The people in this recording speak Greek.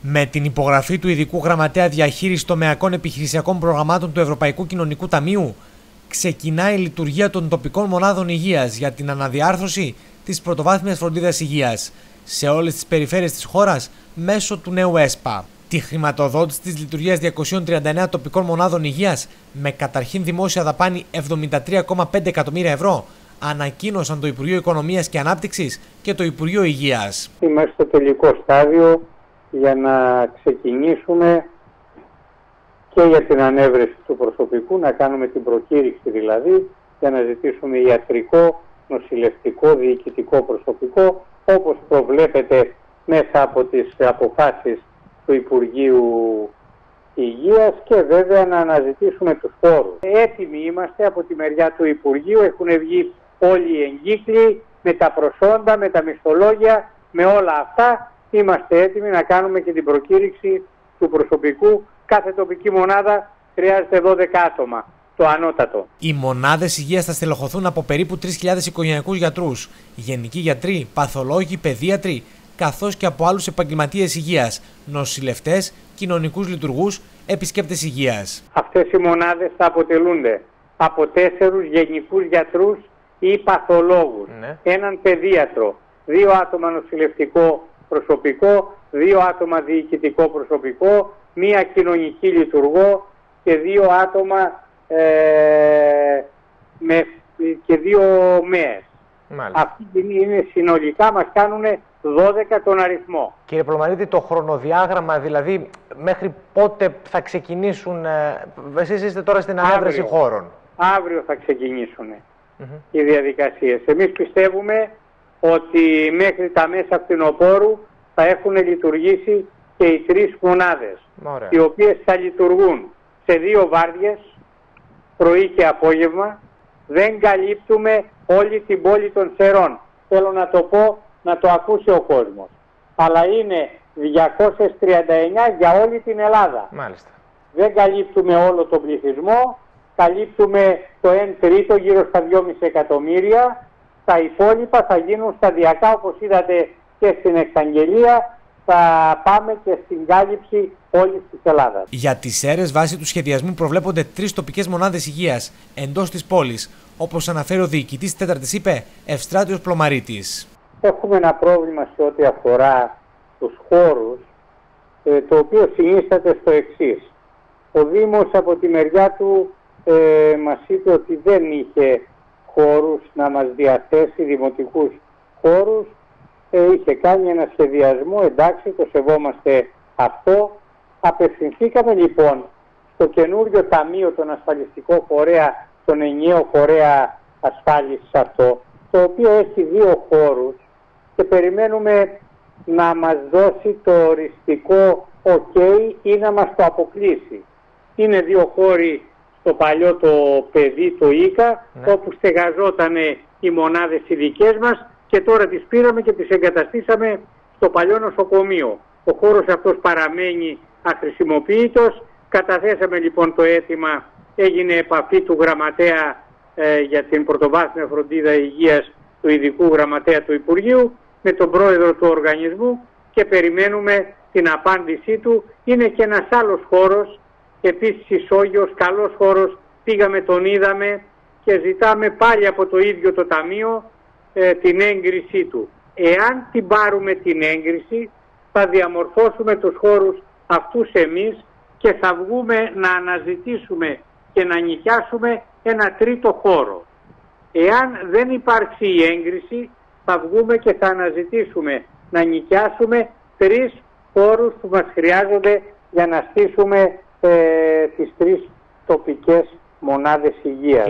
Με την υπογραφή του ειδικού γραμματέα διαχείρισης τομεακών επιχειρησιακών προγραμμάτων του Ευρωπαϊκού Κοινωνικού Ταμείου, ξεκινάει η λειτουργία των τοπικών μονάδων υγείας για την αναδιάρθρωση της πρωτοβάθμιας φροντίδας υγείας σε όλες τις περιφέρειες της χώρας μέσω του νέου ΕΣΠΑ. Τη χρηματοδότηση της λειτουργίας 239 τοπικών μονάδων υγείας με καταρχήν δημόσια δαπάνη 73,5 εκατομμύρια ευρώ ανακοίνωσαν το Υπουργείο Οικονομίας και Ανάπτυξης και το Υπουργείο Υγείας. Είμαστε στο τελικό στάδιο για να ξεκινήσουμε και για την ανέβρεση του προσωπικού, να κάνουμε την προκήρυξη δηλαδή, για να ζητήσουμε ιατρικό, νοσηλευτικό, διοικητικό προσωπικό, όπως προβλέπεται μέσα από τις αποφάσεις του Υπουργείου Υγείας και βέβαια να αναζητήσουμε τους φόρους. Έτοιμοι είμαστε από τη μεριά του Υπουργείου, έχουν βγει όλοι οι εγκύκλοι με τα προσόντα, με τα μισθολόγια, με όλα αυτά είμαστε έτοιμοι να κάνουμε και την προκήρυξη του προσωπικού. Κάθε τοπική μονάδα χρειάζεται 12 άτομα. Το ανώτατο. Οι μονάδες υγείας θα στελεχωθούν από περίπου 3.000 οικογενειακούς γιατρούς, γενικοί γιατροί, παθολόγοι, παιδίατροι, καθώς και από άλλους επαγγελματίες υγείας, νοσηλευτές, κοινωνικούς λειτουργούς, επισκέπτες υγείας. Αυτές οι μονάδες θα αποτελούνται από τέσσερους γενικούς γιατρούς ή παθολόγους, ναι. έναν παιδίατρο, δύο άτομα νοσηλευτικό προσωπικό, δύο άτομα διοικητικό προσωπικό, μία κοινωνική λειτουργό και δύο άτομα ε, με, και δύο ΜΕΕΣ. Αυτοί είναι συνολικά μας κάνουν 12 τον αριθμό. Κύριε Πλωμαρίδη, το χρονοδιάγραμμα, δηλαδή μέχρι πότε θα ξεκινήσουν, ε, εσείς είστε τώρα στην ανέβρεση χώρων. Αύριο θα ξεκινήσουν οι διαδικασίες. Εμείς πιστεύουμε ότι μέχρι τα μέσα φθινοπόρου θα έχουν λειτουργήσει και οι τρεις μονάδες, οι οποίες θα λειτουργούν σε δύο βάρδιες, πρωί και απόγευμα. Δεν καλύπτουμε όλη την πόλη των Σερών. Θέλω να το πω, να το ακούσει ο κόσμος. Αλλά είναι 239 για όλη την Ελλάδα. Μάλιστα. Δεν καλύπτουμε όλο τον πληθυσμό, καλύπτουμε το 1 τρίτο γύρω στα 2,5 εκατομμύρια τα υπόλοιπα θα γίνουν σταδιακά όπως είδατε και στην εξαγγελία θα πάμε και στην κάλυψη όλης της Ελλάδας. Για τις αίρες βάσει του σχεδιασμού προβλέπονται τρεις τοπικές μονάδες υγείας εντός της πόλης, όπως αναφέρει ο διοικητής της 4ης ΥΠΕ, Ευστράτιος Πλωμαρίτης. Έχουμε ένα πρόβλημα σε ό,τι αφορά τους χώρους, ε, το οποίο συνίσταται στο εξής. Ο Δήμος από τη μεριά του ε, μας είπε ότι δεν είχε χώρους, να μας διαθέσει δημοτικούς χώρους. Ε, είχε κάνει ένα σχεδιασμό, εντάξει, το σεβόμαστε αυτό. Απευθυνθήκαμε λοιπόν στο καινούριο ταμείο, τον ασφαλιστικό φορέα, τον ενιαίο φορέα ασφάλισης αυτό, το οποίο έχει δύο χώρους και περιμένουμε να μας δώσει το οριστικό ok ή να μας το αποκλείσει. Είναι δύο χώροι το παλιό το παιδί, το ΙΚΑ, ναι. όπου στεγαζόταν οι μονάδες οι δικές μας και τώρα τις πήραμε και τις εγκαταστήσαμε στο παλιό νοσοκομείο. Ο χώρος αυτός παραμένει αχρησιμοποιητός. Καταθέσαμε λοιπόν το αίτημα, έγινε επαφή του γραμματέα ε, για την πρωτοβάθμια φροντίδα υγείας του ειδικού γραμματέα του Υπουργείου με τον πρόεδρο του οργανισμού και περιμένουμε την απάντησή του. Είναι και ένας άλλος χώρος Επίσης Ισόγειος, καλός χώρος, πήγαμε τον είδαμε και ζητάμε πάλι από το ίδιο το Ταμείο ε, την έγκρισή του. Εάν την πάρουμε την έγκριση θα διαμορφώσουμε τους χώρους αυτούς εμείς και θα βγούμε να αναζητήσουμε και να νοικιάσουμε ένα τρίτο χώρο. Εάν δεν υπάρξει η έγκριση θα βγούμε και θα αναζητήσουμε να νοικιάσουμε τρεις χώρους που μας χρειάζονται για να στήσουμε ε, τις τρεις τοπικές μονάδες υγείας.